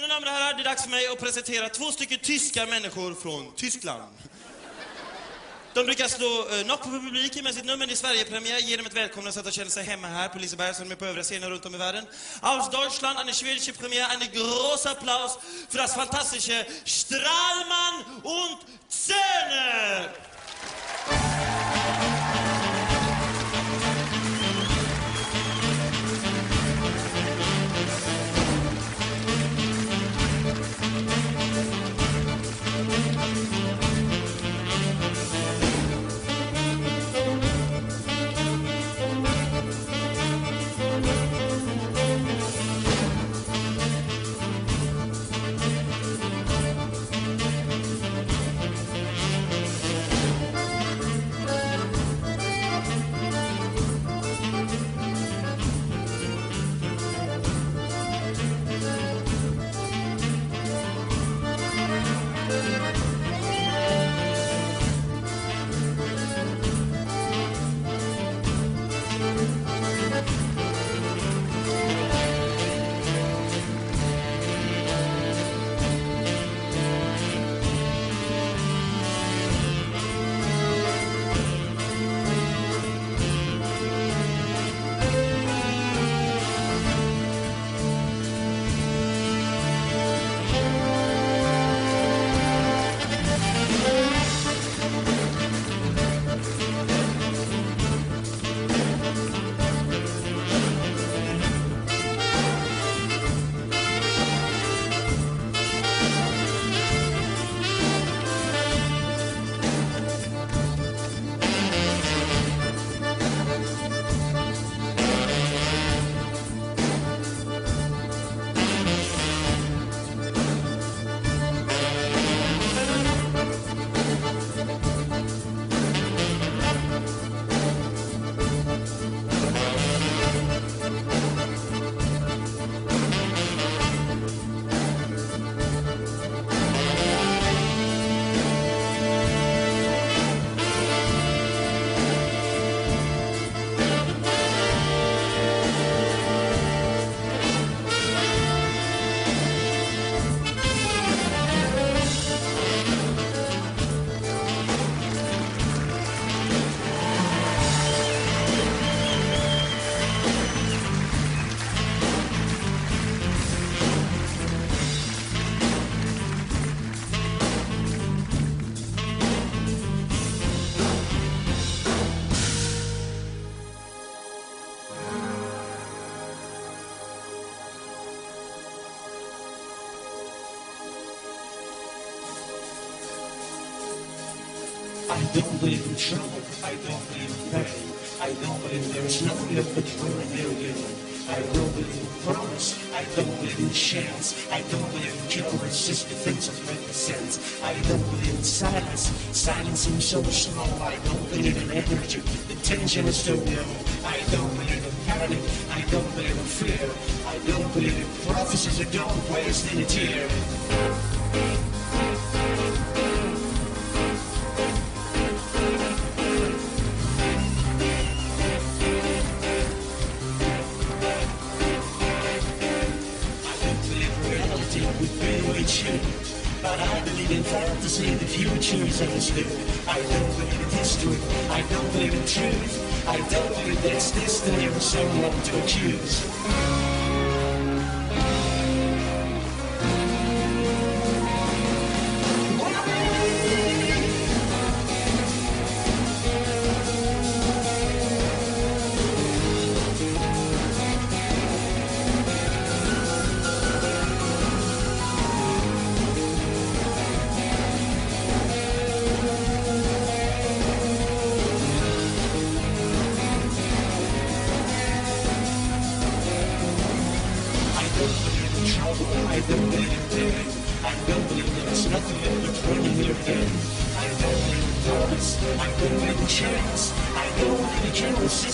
Mina damer och herrar, det är dags för mig att presentera två stycken tyska människor från Tyskland. De brukar slå eh, knock på publiken med sitt nummer i Sverigepremiär. Ge dem ett välkomnande så att de känner sig hemma här på Liseberg som de är på övriga scener runt om i världen. Aus Deutschland, eine schwedische Premiere, eine große Applaus för das fantastische Strahlmann und Zähne! I don't believe in trouble. I don't believe in pain. I don't believe there's no love between me and you. I don't believe in promise. I don't believe in chance. I don't believe in. It's just things that make sense. I don't believe in silence. Silence seems so slow. I don't believe in energy. The tension is too low. I don't believe in panic. I don't believe in fear. I don't believe in prophecies. I don't waste any tear. I believe in fantasy, the future is understood. I don't believe in history, I don't believe in truth. I don't believe there's destiny for someone to accuse.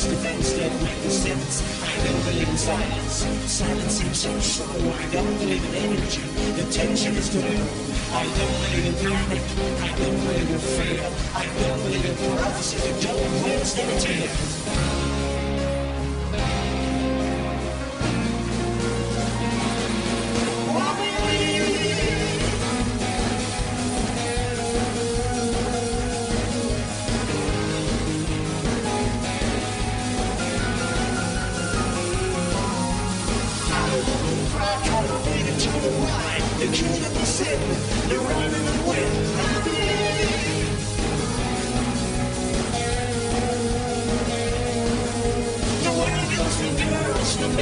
The things that make sense. I don't believe in silence,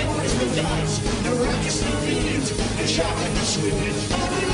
Everything dies, the rock is convenient, and shopping is convenient.